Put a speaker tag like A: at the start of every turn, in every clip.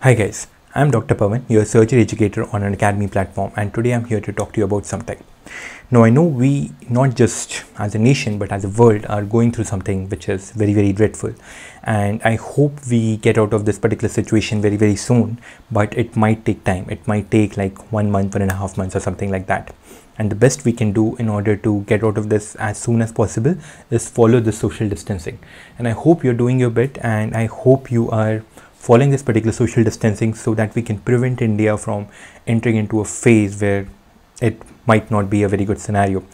A: Hi guys, I'm Dr. Pawan, your surgery educator on Unacademy platform and today I'm here to talk to you about something. Now I know we not just as a nation but as a world are going through something which is very very dreadful and I hope we get out of this particular situation very very soon but it might take time. It might take like one month, one and a half months or something like that and the best we can do in order to get out of this as soon as possible is follow the social distancing and I hope you're doing your bit and I hope you are following this particular social distancing so that we can prevent India from entering into a phase where it might not be a very good scenario.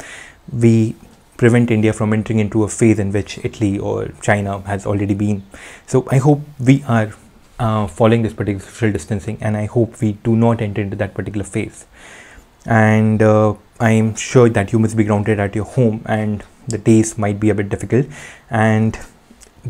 A: We prevent India from entering into a phase in which Italy or China has already been. So I hope we are uh, following this particular social distancing and I hope we do not enter into that particular phase. And uh, I'm sure that you must be grounded at your home and the days might be a bit difficult. And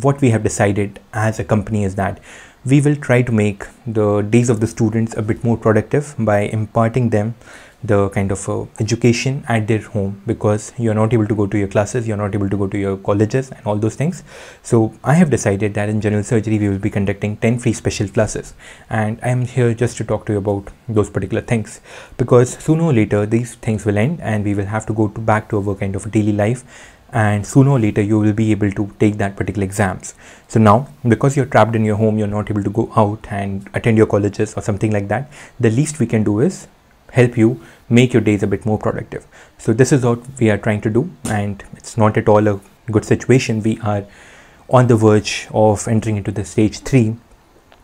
A: what we have decided as a company is that we will try to make the days of the students a bit more productive by imparting them the kind of uh, education at their home because you're not able to go to your classes you're not able to go to your colleges and all those things. So i have decided that in general surgery we will be conducting 10 free special classes and i am here just to talk to you about those particular things because sooner or later these things will end and we will have to go to back to our kind of daily life and sooner or later you will be able to take that particular exams. So now because you're trapped in your home you're not able to go out and attend your colleges or something like that the least we can do is help you make your days a bit more productive. So this is what we are trying to do and it's not at all a good situation. We are on the verge of entering into the stage 3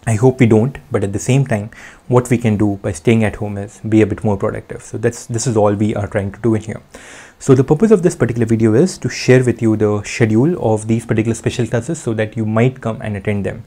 A: I hope we don't, but at the same time, what we can do by staying at home is be a bit more productive. So that's this is all we are trying to do in here. So the purpose of this particular video is to share with you the schedule of these particular special classes so that you might come and attend them.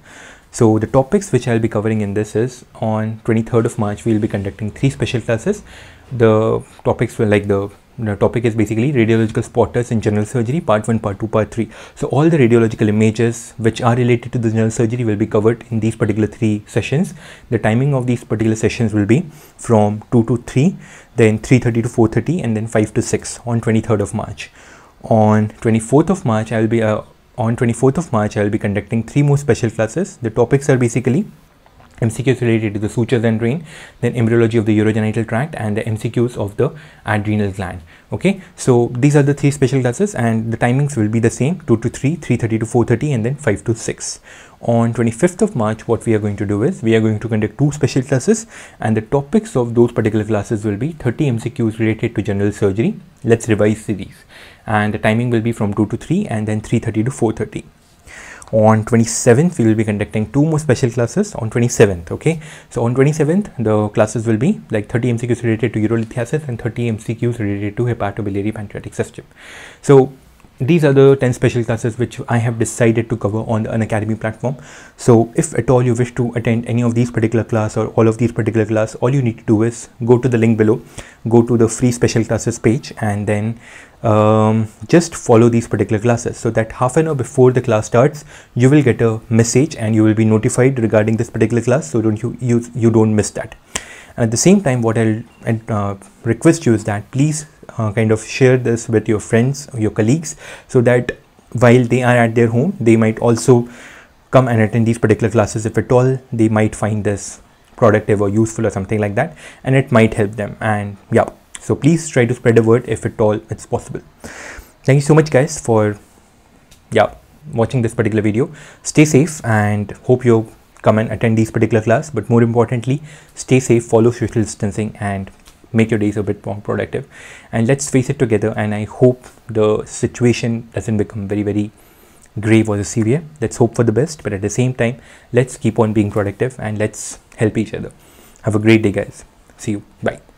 A: So the topics which I'll be covering in this is on 23rd of March, we'll be conducting three special classes. The topics were like the the topic is basically radiological spotters in general surgery part 1 part 2 part 3 so all the radiological images which are related to the general surgery will be covered in these particular three sessions. The timing of these particular sessions will be from 2 to 3 then 3.30 to 4.30 and then 5 to 6 on 23rd of March. On 24th of March I will be uh, on 24th of March I will be conducting three more special classes. The topics are basically MCQs related to the sutures and drain, then embryology of the urogenital tract and the MCQs of the adrenal gland. Okay, so these are the three special classes and the timings will be the same 2 to 3, 3.30 to 4.30 and then 5 to 6. On 25th of March, what we are going to do is we are going to conduct two special classes and the topics of those particular classes will be 30 MCQs related to general surgery. Let's revise these and the timing will be from 2 to 3 and then 3.30 to 4.30 on 27th we will be conducting two more special classes on 27th okay? So on 27th the classes will be like 30 mcqs related to urolithiasis and 30 mcqs related to hepatobiliary pancreatic system so these are the 10 special classes which I have decided to cover on the Unacademy platform. So if at all you wish to attend any of these particular class or all of these particular class, all you need to do is go to the link below, go to the free special classes page and then um, just follow these particular classes so that half an hour before the class starts, you will get a message and you will be notified regarding this particular class. So don't you, you, you don't miss that. And at the same time, what I'll uh, request you is that please uh, kind of share this with your friends your colleagues so that while they are at their home, they might also come and attend these particular classes. If at all they might find this productive or useful or something like that and it might help them. And yeah. So please try to spread the word if at all it's possible. Thank you so much guys for yeah watching this particular video. Stay safe and hope you come and attend these particular class but more importantly stay safe follow social distancing and make your days a bit more productive. And let's face it together and i hope the situation doesn't become very very grave or severe. Let's hope for the best but at the same time let's keep on being productive and let's help each other. Have a great day guys. See you. Bye